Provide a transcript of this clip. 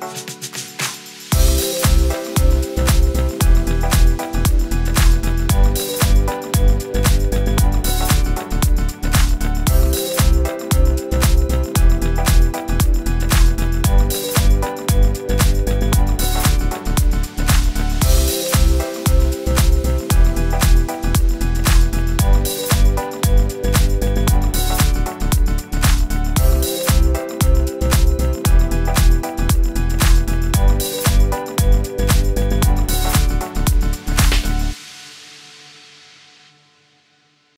Bye.